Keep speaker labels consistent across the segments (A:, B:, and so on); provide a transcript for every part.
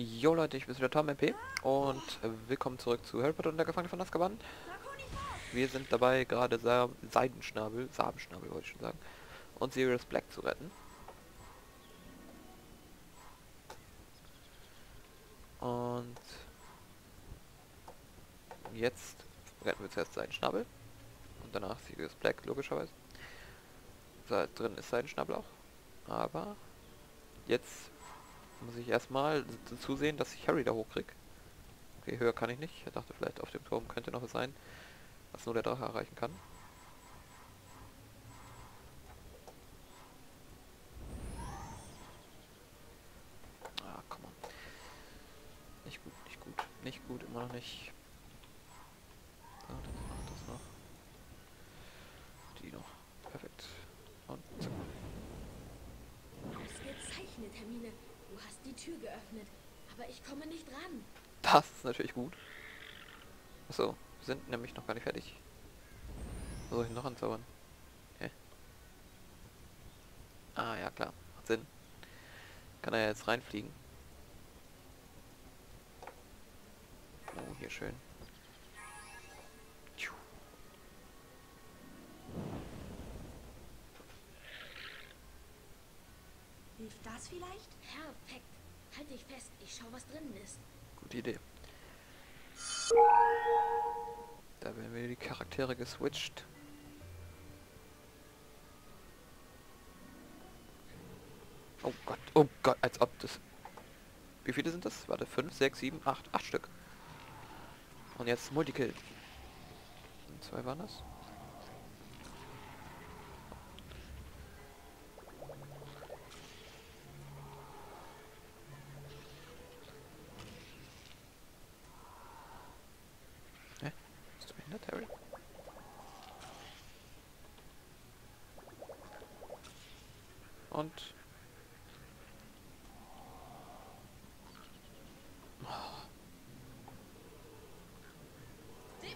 A: Jo Leute, ich bin wieder Tom MP und willkommen zurück zu Harry Potter und der Gefangene von Azkaban. Wir sind dabei, gerade Sa Seidenschnabel, Sabenschnabel wollte ich schon sagen, und Sirius Black zu retten. Und jetzt retten wir zuerst Seidenschnabel und danach Sirius Black, logischerweise. Da drin ist Seidenschnabel auch, aber jetzt muss ich erstmal zusehen, dass ich Harry da hochkriege. Okay, höher kann ich nicht. Ich dachte vielleicht auf dem Turm könnte noch was sein, was nur der Drache erreichen kann. Ah, komm on. Nicht gut, nicht gut, nicht gut, immer noch nicht. So, das noch, das noch. Die noch. Perfekt. Und zack.
B: Ausgezeichnet, Hermine. Du hast die Tür geöffnet, aber ich komme nicht ran.
A: Das ist natürlich gut. Achso, wir sind nämlich noch gar nicht fertig. Was soll ich noch anzaubern? Hä? Ah ja klar, macht Sinn. Kann er ja jetzt reinfliegen. Oh, hier schön.
B: Hilft das vielleicht? Perfekt. Halt dich fest. Ich schau, was drinnen ist.
A: Gute Idee. Da werden wir die Charaktere geswitcht. Oh Gott, oh Gott, als ob das... Wie viele sind das? Warte, 5, 6, 7, 8, 8 Stück. Und jetzt Multikill. Und zwei waren das? Hä? Bist du behindert, Harry?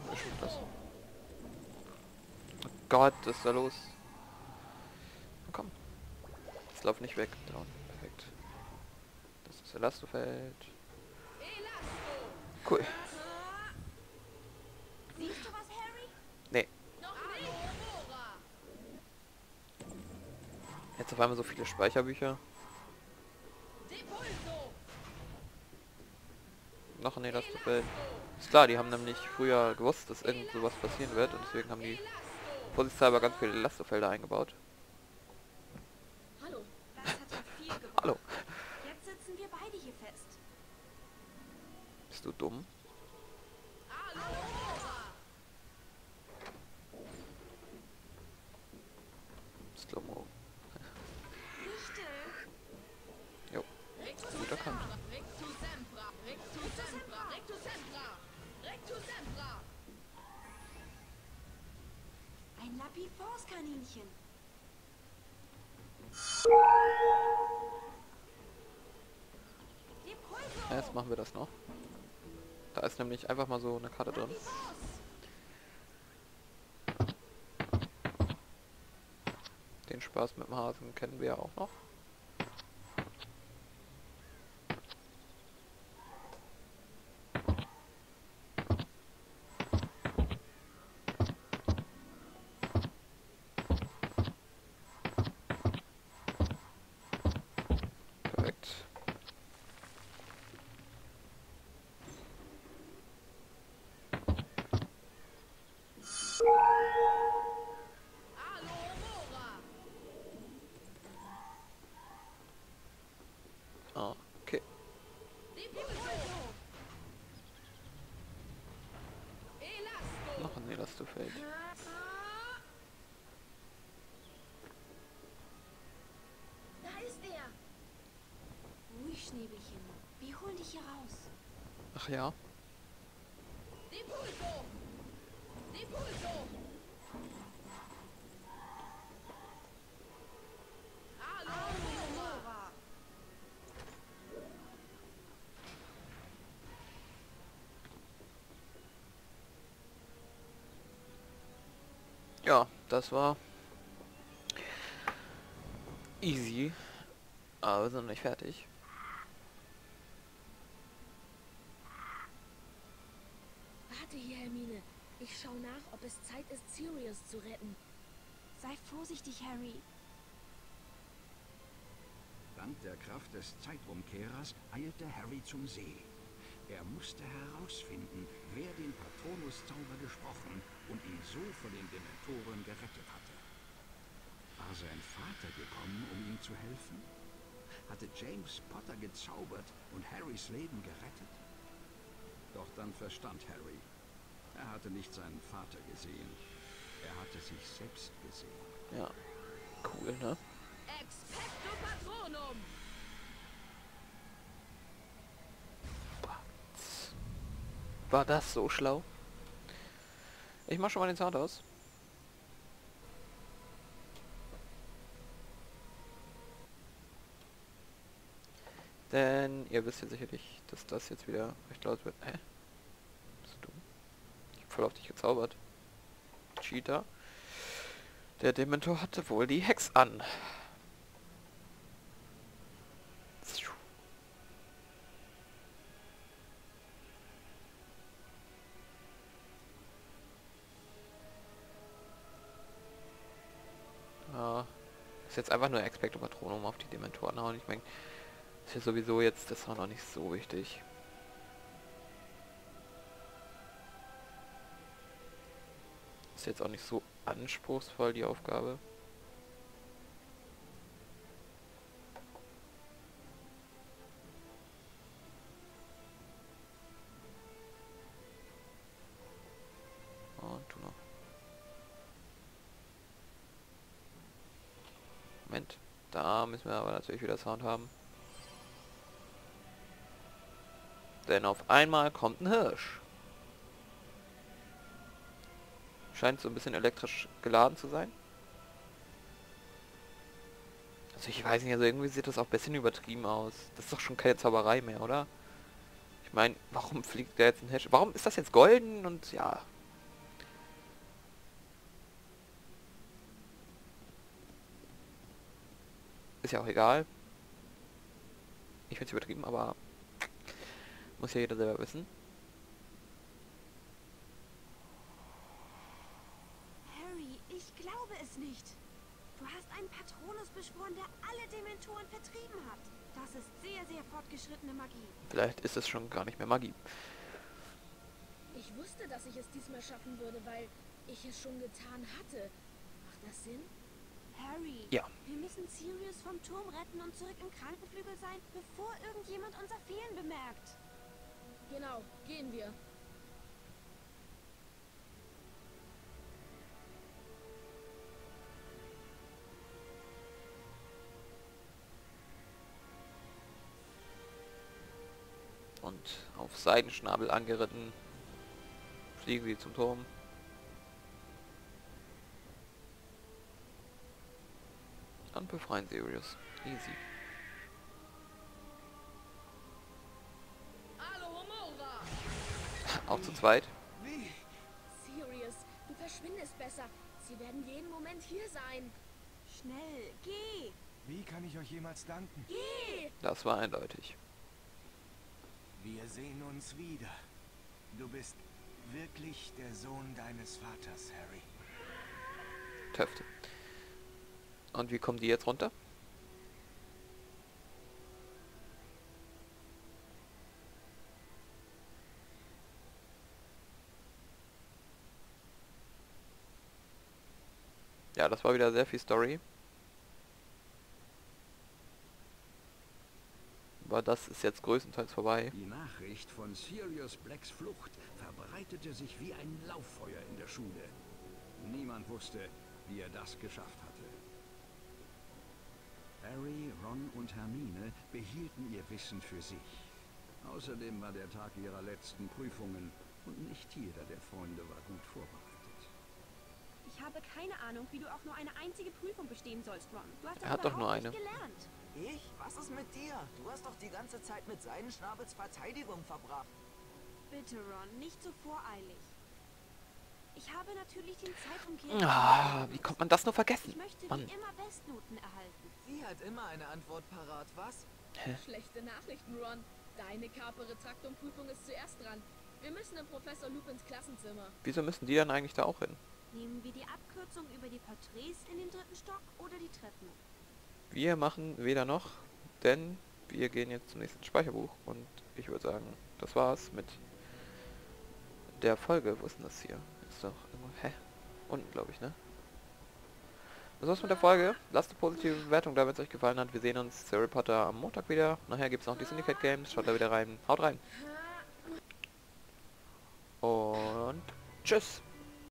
A: Was ist das? Oh Gott, was ist da los? Komm. Jetzt lauf nicht weg. Unten. Perfekt. Das ist Elastofeld. Cool.
B: Siehst du was, Harry?
A: Nee. Jetzt auf einmal so viele Speicherbücher. Noch ein Elastofeld. Ist klar, die haben nämlich früher gewusst, dass irgend sowas passieren wird und deswegen haben die vorsichtshalber ganz viele Elastofelder eingebaut.
B: Hallo.
C: Das.
A: Hallo.
C: Jetzt sitzen wir beide hier fest.
A: Bist du dumm? Slow-Mo.
C: Ein Lapifors-Kaninchen. Depulso.
A: Ja, jetzt machen wir das noch. Da ist nämlich einfach mal so eine Karte drin. Den Spaß mit dem Hasen kennen wir ja auch noch. Perfekt. Ah, okay. Elastofeld.
B: Da ist er.
C: Ruhig, Schnäbelchen. Wir holen dich hier raus.
A: Ach ja.
C: Aurora.
A: Ja, das war easy. Aber wir sind noch nicht fertig.
B: Warte hier, Hermine. Ich schaue nach, ob es Zeit ist, Sirius zu retten.
C: Sei vorsichtig, Harry.
D: Dank der Kraft des Zeitumkehrers eilte Harry zum See. Er musste herausfinden, wer den Patronus-Zauber gesprochen und ihn so vor den Dementoren gerettet hatte. War sein Vater gekommen, um ihm zu helfen? Hatte James Potter gezaubert und Harrys Leben gerettet? Doch dann verstand Harry. Er hatte nicht seinen Vater gesehen. Er hatte sich selbst gesehen.
A: Ja. Cool, ne?
B: Expecto Patronum!
A: War das so schlau? Ich mach schon mal den Sound aus. Denn ihr wisst ja sicherlich, dass das jetzt wieder recht laut wird. Hä? Bist du dumm? Ich hab voll auf dich gezaubert. Cheater. Der Dementor hatte wohl die Hex an. Ja, ist jetzt einfach nur Expecto Patronum auf die Dementoren hauen. Ich meine, ist ja sowieso jetzt, das war noch nicht so wichtig. Ist jetzt auch nicht so anspruchsvoll, die Aufgabe. Müssen wir aber natürlich wieder Sound haben. Denn auf einmal kommt ein Hirsch. Scheint so ein bisschen elektrisch geladen zu sein. Also ich weiß nicht, also irgendwie sieht das auch ein bisschen übertrieben aus. Das ist doch schon keine Zauberei mehr, oder? Ich meine, warum fliegt da jetzt ein Hirsch? Warum ist das jetzt golden und ja... Ist ja auch egal. Ich finde es übertrieben, aber muss ja jeder selber wissen.
C: Harry, ich glaube es nicht. Du hast einen Patronus beschworen, der alle Dementoren vertrieben hat. Das ist sehr, sehr fortgeschrittene Magie.
A: Vielleicht ist es schon gar nicht mehr Magie.
B: Ich wusste, dass ich es diesmal schaffen würde, weil ich es schon getan hatte. Macht das Sinn?
C: Harry,
A: Ja.
C: wir müssen Sirius vom Turm retten und zurück im Krankenflügel sein, bevor irgendjemand unser Fehlen bemerkt.
B: Genau, gehen wir.
A: Und auf Seidenschnabel angeritten fliegen sie zum Turm. Und befreien Sirius. Easy.
B: Alohomora!
A: Auch zu zweit.
D: Wie?
B: Sirius, du verschwindest besser. Sie werden jeden Moment hier sein.
C: Schnell, geh!
E: Wie kann ich euch jemals danken?
B: Geh!
A: Das war eindeutig.
E: Wir sehen uns wieder. Du bist wirklich der Sohn deines Vaters, Harry.
A: Töfte. Und wie kommen die jetzt runter? Ja, das war wieder sehr viel Story. Aber das ist jetzt größtenteils vorbei.
D: Die Nachricht von Sirius Blacks Flucht verbreitete sich wie ein Lauffeuer in der Schule. Niemand wusste, wie er das geschafft hatte. Harry, Ron und Hermine behielten ihr Wissen für sich. Außerdem war der Tag ihrer letzten Prüfungen und nicht jeder der Freunde war gut vorbereitet.
C: Ich habe keine Ahnung, wie du auch nur eine einzige Prüfung bestehen sollst, Ron. Du hast
A: Er hat doch nur eine.
C: gelernt.
F: Ich? Was ist mit dir? Du hast doch die ganze Zeit mit Seidenschnabels Verteidigung verbracht.
C: Bitte, Ron, nicht so voreilig. Ich habe natürlich den Zeitumkehrer...
A: Ah, wie kommt man das nur
C: Ich
A: vergessen?
C: möchte
A: Mann.
C: wie immer Bestnoten erhalten.
F: Sie hat immer eine Antwort parat, was?
B: Schlechte Nachrichten, Ron. Deine Capere Traktum-Prüfung ist zuerst dran. Wir müssen in Professor Lupins Klassenzimmer.
A: Wieso müssen die dann eigentlich da auch hin?
C: Nehmen wir die Abkürzung über die Porträts in den dritten Stock oder die Treppen?
A: Wir machen weder noch, denn wir gehen jetzt zum nächsten Speicherbuch und ich würde sagen, das war's mit der Folge. Wo ist denn das hier? Ist doch irgendwo, hä? Unten, glaube ich, ne? Das war's mit der Folge. Lasst eine positive Bewertung da, wenn es euch gefallen hat. Wir sehen uns zu Harry Potter am Montag wieder. Nachher gibt es noch die Syndicate Games. Schaut da wieder rein. Haut rein. Und tschüss.